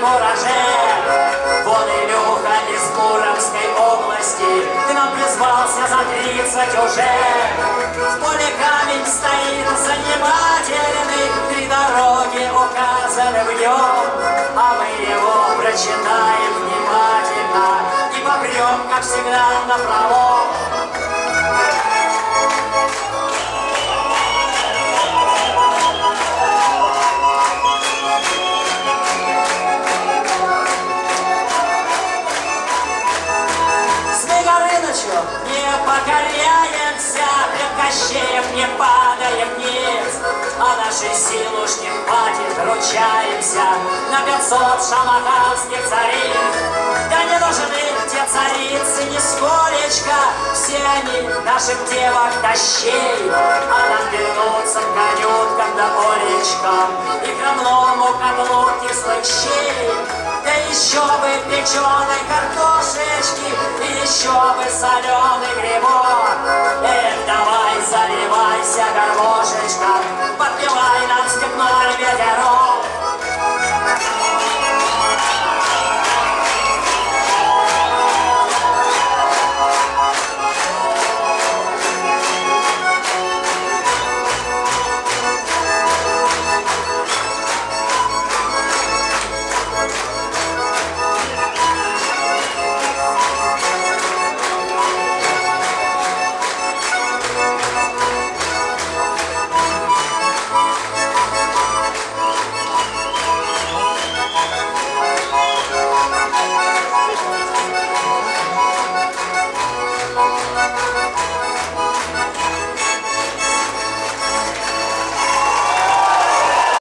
кураже. Вот Илюха из Муромской области, ты нам призвался за тридцать уже. В поле камень стоит занимательный, три дороги указаны в нем, а мы его прочитаем внимательно и попрем, как всегда, на пролом. Покоряемся, пред Кощеем не падаем вниз, а нашей сил уж не хватит, ручаемся. На пятьсот шамаханских цариц. Да не нужны те царицы нисколечко, все они наших девок тащей, а нам вернуться к конюткам да олечкам и к равному котлу кислых щей. Да еще бы печеной картошечки, и еще бы соленый